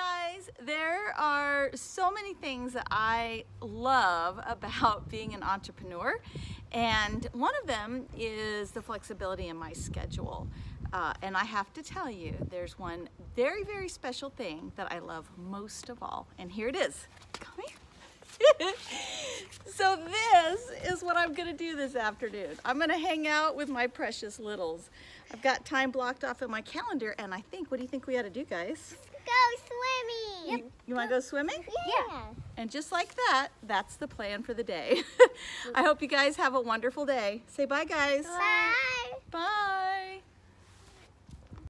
guys, there are so many things that I love about being an entrepreneur, and one of them is the flexibility in my schedule. Uh, and I have to tell you, there's one very, very special thing that I love most of all, and here it is. Come here. so this is what I'm gonna do this afternoon. I'm gonna hang out with my precious littles. I've got time blocked off in my calendar, and I think, what do you think we ought to do, guys? Go. You, you wanna go swimming? Yeah. And just like that, that's the plan for the day. I hope you guys have a wonderful day. Say bye, guys. Bye. Bye.